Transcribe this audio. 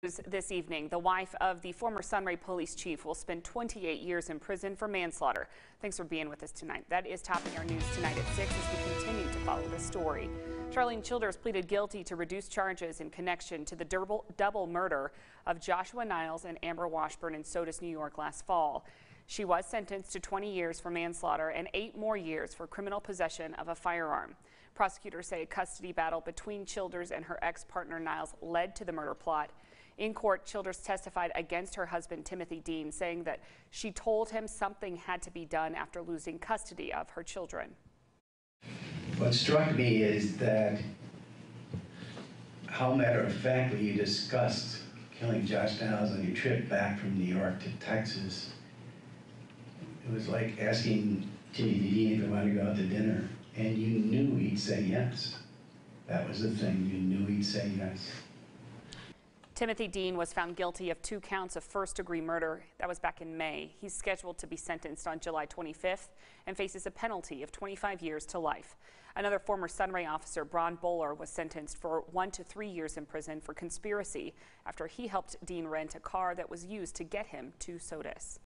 This evening, the wife of the former Sunray police chief will spend 28 years in prison for manslaughter. Thanks for being with us tonight. That is topping our news tonight at 6 as we continue to follow the story. Charlene Childers pleaded guilty to reduced charges in connection to the double, double murder of Joshua Niles and Amber Washburn in Sodus, New York last fall. She was sentenced to 20 years for manslaughter and eight more years for criminal possession of a firearm. Prosecutors say a custody battle between Childers and her ex-partner Niles led to the murder plot. In court, Childers testified against her husband, Timothy Dean, saying that she told him something had to be done after losing custody of her children. What struck me is that how matter of factly you discussed killing Josh Niles on your trip back from New York to Texas. It was like asking Timothy Dean if he wanted to go out to dinner, and you knew he'd say yes. That was the thing, you knew he'd say yes. Timothy Dean was found guilty of two counts of first degree murder. That was back in May. He's scheduled to be sentenced on July 25th and faces a penalty of 25 years to life. Another former Sunray officer, Bron Bowler, was sentenced for one to three years in prison for conspiracy after he helped Dean rent a car that was used to get him to Sodus.